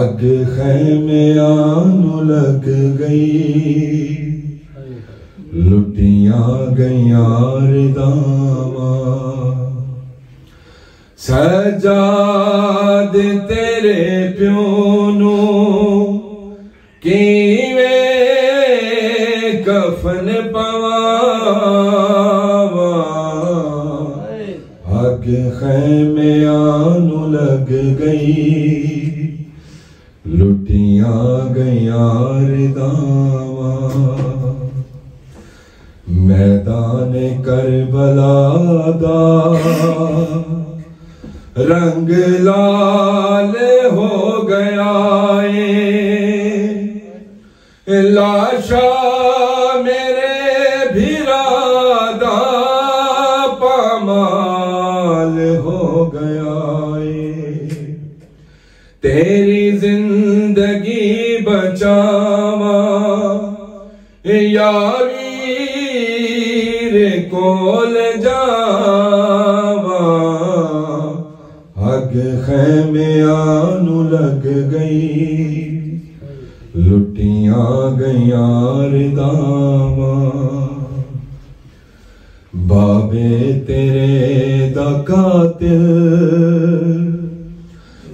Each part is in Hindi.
आग में आन लग गई। लुटिया गया दामा सजाद तेरे प्योनो। की वे कफन पवा हक खैमे आन लग गई। लुटिया गया रिदावा मैदान कर बला रंग लाल हो गया है लाशा मेरे भी तेरी ज़िंदगी बचावा। यारी को कोल जावा। अग खेमे आनु लग गई। लुटिया गया रदावा। बाबे तेरे दिल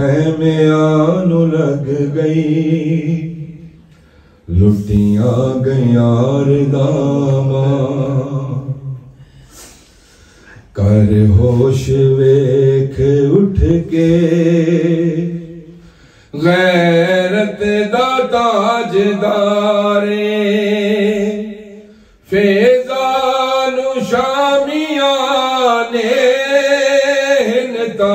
खेमे आन लग गई। लुटिया गया रदामा कर होश वेख उठ के गैरत दा ताजदारे। फेजानु शामिया ने हिनता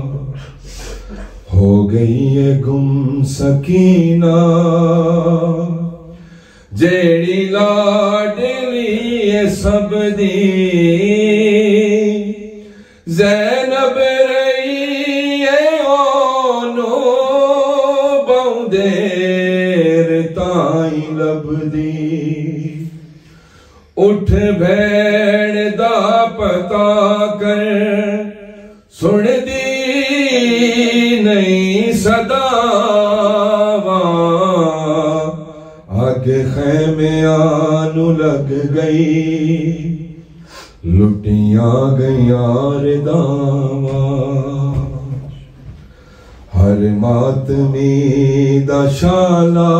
हो गई है गुम सकीना। जेड़ी लाडली है सब दी जैनब रही है ओनो बहुदेर ताई लबदी। उठ भेड़ दा पता कर, सुन दी नहीं सदावा आगे खेमे आनु लग गई। लुटिया गया रदावा हर मातमी दशाला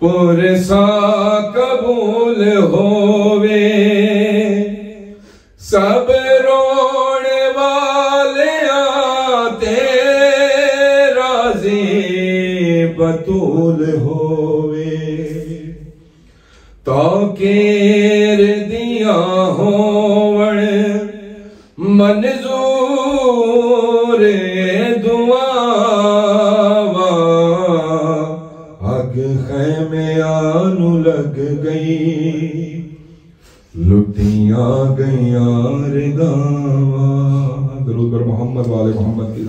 पुरसा कबूल होवे। सब रो बतूल होवे। तो केर दिया होवण, मंजूर दुआ अग खेमे आनु लग गई, लुटिया गई यार गुरु दरूद मोहम्मद वाले मोहम्मद की